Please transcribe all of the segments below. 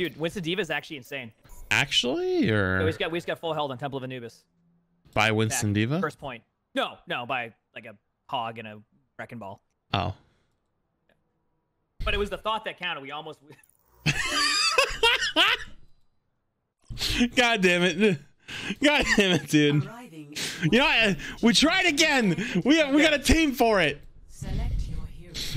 Dude, Winston D.Va is actually insane. Actually, or We just got we just got full held on Temple of Anubis. by Back, Winston D.Va? First point. No, no, by like a hog and a wrecking ball. Oh. But it was the thought that counted. We almost God damn it. God damn it, dude. Arriving. You know, I, we tried again. We we got a team for it.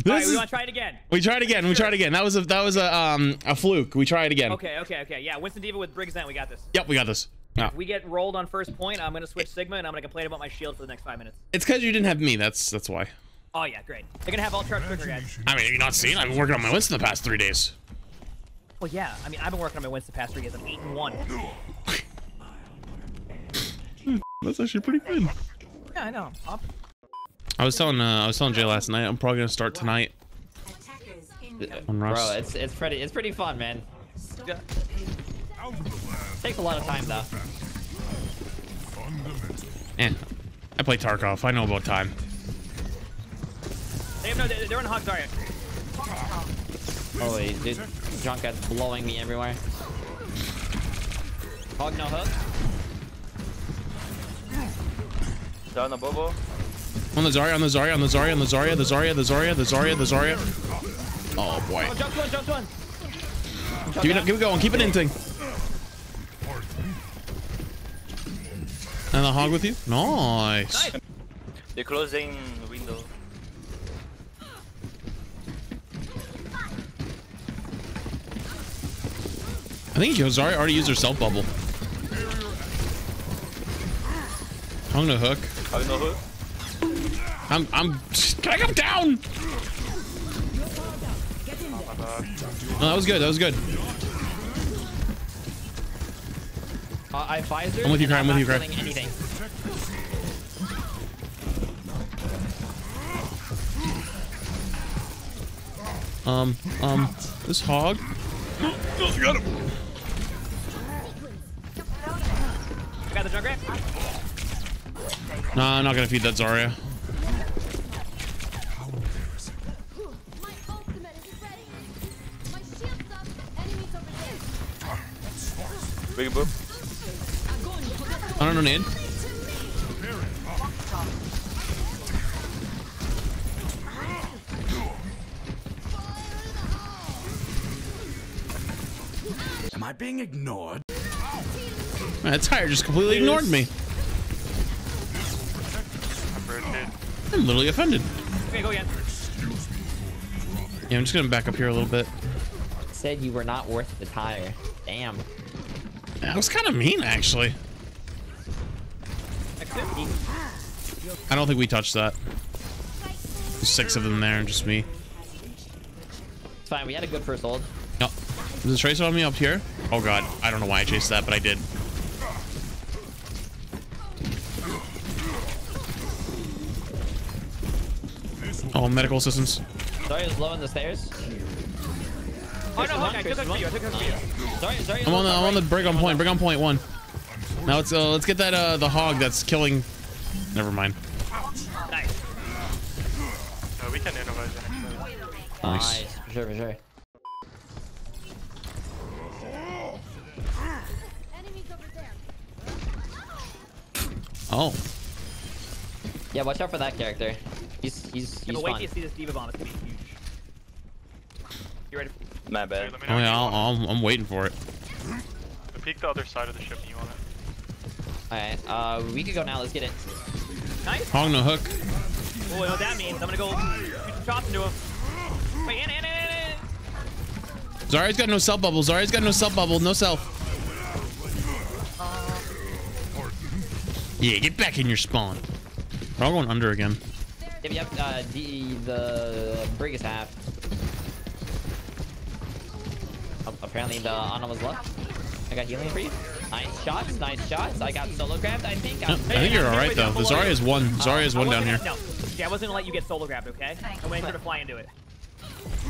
Select your hero. This All right, we is- want to try it again. we tried again. We tried again. That was a that was a um a fluke. We tried again. Okay, okay, okay. Yeah, Winston D.Va with Briggs Zen, we got this. Yep, we got this. No. If we get rolled on first point, I'm gonna switch Sigma and I'm gonna complain about my shield for the next five minutes. It's because you didn't have me. That's that's why. Oh yeah, great. They're gonna have all charge quicker, guys. I mean, you're not seen? I've been working on my Winston the past three days. Well, yeah. I mean, I've been working on my Winston the past three days. I'm eight and one. That's actually pretty good. Yeah, I know. Up. I was telling uh, I was telling Jay last night. I'm probably gonna start tonight on Rust. Bro, it's it's pretty it's pretty fun, man. Stop Yeah. Takes a lot of time though. Eh, I play Tarkov. I know about time. They have no. they- They're on hog Zarya. Holy dude, Junkrat's blowing me everywhere. Hog no hook. Down the Bobo. On the Zarya, on the Zarya, on the Zarya, on the Zarya, the Zarya, the Zarya, the Zarya, the Zarya. Oh boy. Oh, jump one, jump one. Keep it, keep it going. Keep it inting. And the hog with you. Nice. Nice. They're closing window. I think Zarya already used her self bubble. Hung the hook. Have no hook. I'm. I'm. Can I come down? No, that was good. That was good. Uh, I visor. I'm with you, Khry, I'm with you, Khry. Anything. Um. Um. This hog. Got him. You got the Junkrat? Nah, I'm not gonna feed that Zarya. Big boop. I don't know, Nade. Am I being ignored? That tire just completely ignored me. I'm literally offended. Okay, go again. Yeah, I'm just gonna back up here a little bit. Said you were not worth the tire. Damn. That was kind of mean, actually. I don't think we touched that. There's six of them there, and just me. It's fine. We had a good first hold. No. There's a tracer on me up here. Oh god, I don't know why I chased that, but I did. Oh, medical assistance. Sorry, is low in the stairs. Oh no, hook! I took hook for you. I took hook for you. Sorry, sorry. I'm on the I'm on the brig on point. Brig on point one. Now let's uh, let's get that uh the hog that's killing. Never mind. Nice. Uh, we can innovate actually. Nice. Nice, for sure, for sure. Enemies over there. Oh, Yeah, watch out for that character. He's he's Yeah, he's but wait till you see this D.Va bomb. It's gonna be huge. You ready? My bad. Let oh yeah, I'll, I'll, I'm waiting for it. it. Peek the other side of the ship and you want it. Alright, uh, we could go now. Let's get it. Nice. Hog no hook. Oh, you know what that means? I'm gonna go shoot some shots into him. Wait, Ana, Ana, Ana, Ana. Zarya's got no self bubble. Zarya's got no self bubble. No self. Yeah, get back in your spawn. We're all going under again. Yep, yep. Uh, the the brig is half. Apparently the Ana was left. I got healing for you. Nice shots, nice shots. I got solo grabbed. I think. No, I'm think you're all right though. The Zarya's one. Uh, Zarya's I one down here. No, yeah, I wasn't gonna let you get solo grabbed, okay? I'm waiting for her to fly into it.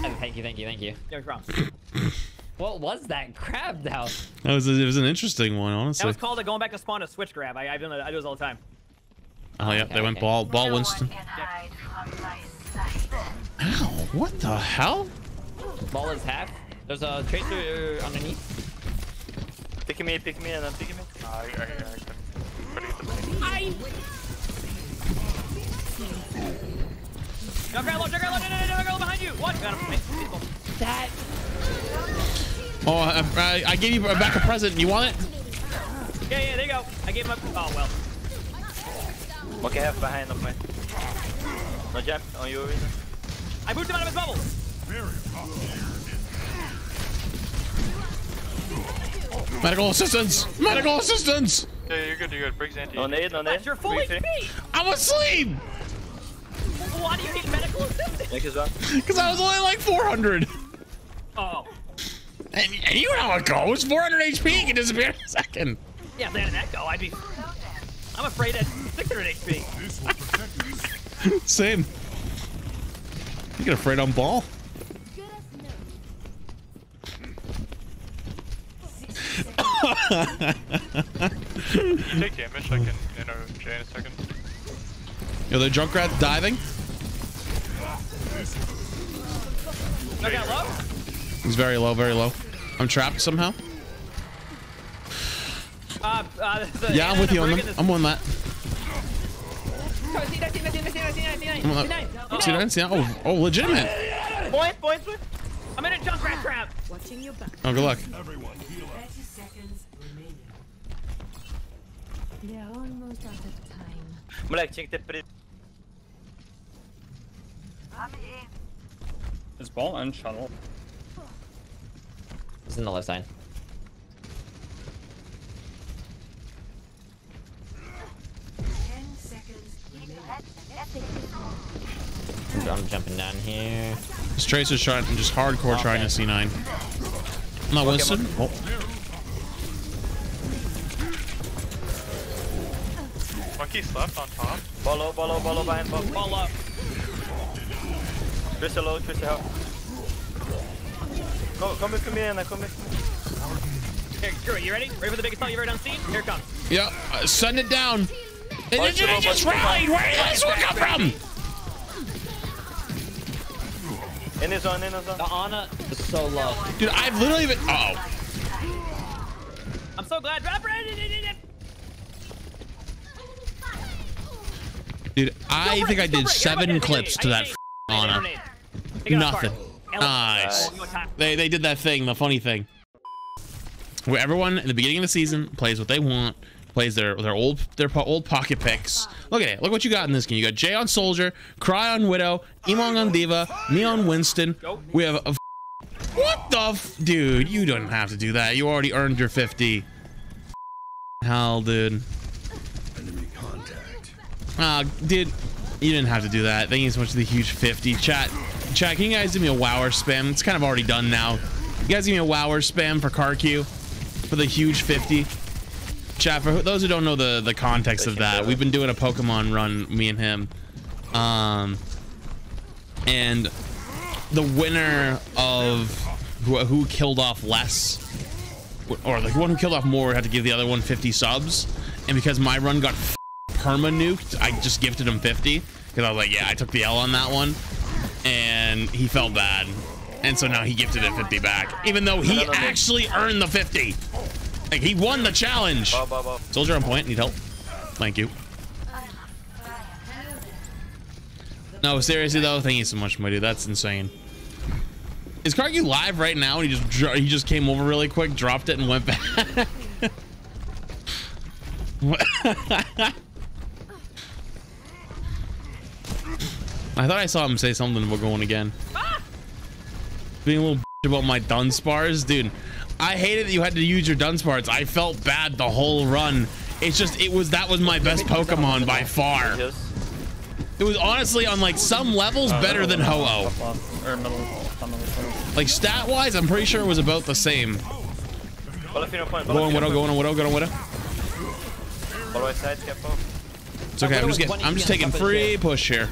Oh, thank you, thank you, thank you. No problem. What was that crab now? That was it was an interesting one, honestly. That honestly. was called a going back to spawn a switch grab. I, I, do, I do this all the time. Oh yeah, they went ball ball Winston. Ow! What the hell? Ball is half. There's a tracer underneath. Pick me, pick me, and I'm picking me. Nah, I, I, I couldn't, couldn't get the bait. Juggernaut low, Juggernaut low, no, no, no, Juggernaut low behind you. What? Got him. Nice. Beautiful. That. Oh, I, I, I gave you back a present. You want it? Yeah, yeah, there you go. I gave him up. Oh, well. Okay, half behind of mine. No jump on oh, you, Rina. I moved him out of his bubble. Medical assistance! Medical assistance! Yeah, yeah, you're good, you're good. Briggs anti. No nade, no nade. You're full Briggs HP. three. I'm asleep! Why do you need medical assistance? Next is one. Because I was only like 400. Oh. And, and you know how it goes. 400 HP you can disappear in a second. Yeah, if they had an echo, I'd be. I'm afraid at 600 HP. Same. You get afraid on ball? You take damage, I can enter Jay in a second. Yo, the Junkrat diving. Juggernaut low. He's very low, very low. I'm trapped somehow. Uh, uh, the Yeah, I'm with you on them. I'm on that. Oh, C9, C9, C9, C9, C9, I'm on that. See that? See that? Oh, oh, legitimate. Point, point, point. I'm in a Junkrat trap. Watching your back. Oh, good luck. 30 seconds They're almost out of time. Moleque, tinha que ter preso. Is ball and shuttle? It's in the left side. Ten seconds remaining. I'm jumping down here. This Tracer's trying, just hardcore trying to C9. Not Winston. Oh, Monkey's left on top. Ball low, ball low, ball low behind, ball. Ball up. Twister low, twister help. Come, come with me, Ana, come with me. Here, screw it. You ready? Ready for the biggest fight you've ever done seen? Here it comes. yeah. Uh, send it down. And Bunch it, of just bunch of them. rallied. Where did this one come from? In his zone, in his zone. The Ana is so low. Dude, I've literally been. Uh oh. I'm so glad. I think I did seven clips to that Ana. Nothing. Nice. They they did that thing, the funny thing. Where everyone in the beginning of the season plays what they want, plays their their old their po- old pocket picks. Look at it. Look what you got in this game. You got Jay on Soldier, Khry on Widow, Emongg on D.Va, me on Winston. We have a what the f dude? You don't have to do that. You already earned your 50. Hell, dude. Ah, dude, you didn't have to do that. Thank you so much for the huge 50. Chat, chat, can you guys give me a wower spam? It's kind of already done now. You guys give me a wower spam for Karq for the huge 50. Chat, for those who don't know the, the context of that, we've been doing a Pokemon run, me and him. Um, and the winner of who, who killed off less, or the one who killed off more, had to give the other one 50 subs. And because my run got perma nuked, I just gifted him 50 because I was like, yeah, I took the L on that one, and he felt bad, and so now he gifted it 50 back, even though he actually earned the 50. Like he won the challenge. Soldier on point. Need help. Thank you. No, seriously though, thank you so much, my dude. That's insane. Is Kargu live right now? And he just he just came over really quick, dropped it, and went back. I thought I saw him say something about going again. Being a little about my Dunsparce, dude. I hated that you had to use your Dunsparce. I felt bad the whole run. It's just it was that was my best Pokemon by far. It was honestly on like some levels uh, better than Ho-Oh. Top left, or middle, top middle. sorry. Like stat wise, I'm pretty sure it was about the same. Ball left in your point, ball Go on Widow, your go on Widow, go on Widow. point. Ball right side, careful. It's okay. I'm just getting. I'm just taking free push here.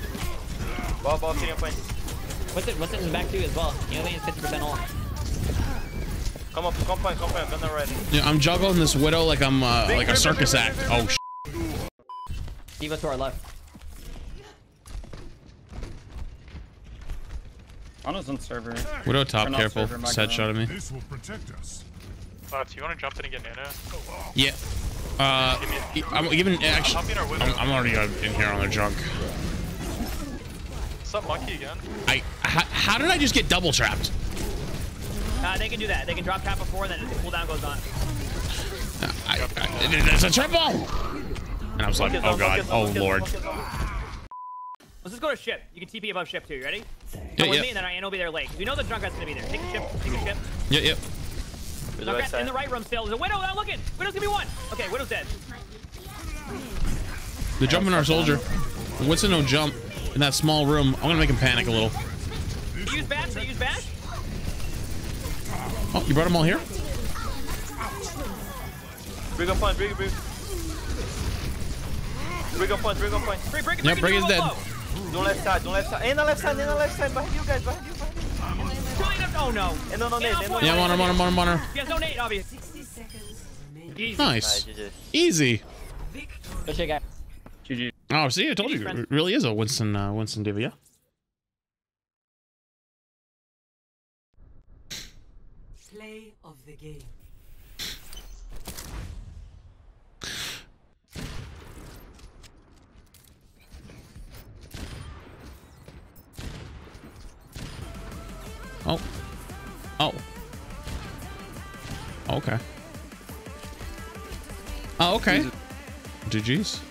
Ball, ball in point. What's it? What's it in the back too as well? You only 50% off. Come up, come point, come point, gonna ready. Yeah, I'm juggling this Widow like I'm uh, like a circus act. Oh, sh D.Va to our left. Ana's on server. Widow top, careful. server, my Set shot at me. This will protect us. Lats, you want to jump in and get Nana? Yeah. Uh, I'm giving actually. helping our widow. I'm, I'm already uh, in here on their junk. What's up, monkey again? I how, how did I just get double trapped? Uh, they can do that. They can drop cap before, then the cooldown goes on. I, I, there's a triple. And I was like, oh god, oh lord. Let's just go to ship. You can TP above ship too. You ready? Yeah, Come with yeah. me, and then Ian will be there late. We know the Junkrat's gonna be there. Take a ship. Take a ship. Yep, yep. With the right Junkrat's side. in the right room still. There's a Widow. Not looking. Widow's gonna be one. Okay, Widow's dead. They're jumping our soldier. What's a no jump in that small room? I'm gonna make him panic a little. Use bash. They use bash. Oh, you brought them all here? Bring up point, bring, bring. Bring up point, bring up point. Break, break, Yeah, break, break it, is dead. low. Don't left side, don't left side. In the left side, in the left side. Behind you guys, behind you, behind you. Trying Oh no. And no, no, Yeah, I'll no, point Yeah, I'm on him, on him, on her. He has no nade, obviously. 60 seconds. Easy. Nice. Alright, Easy. Good shit, guys. GG. Oh, see, I told you, friend. it really is a Winston, uh, Winston D.Va. Play of the game. Oh. Oh. Okay. Oh, okay. GG's.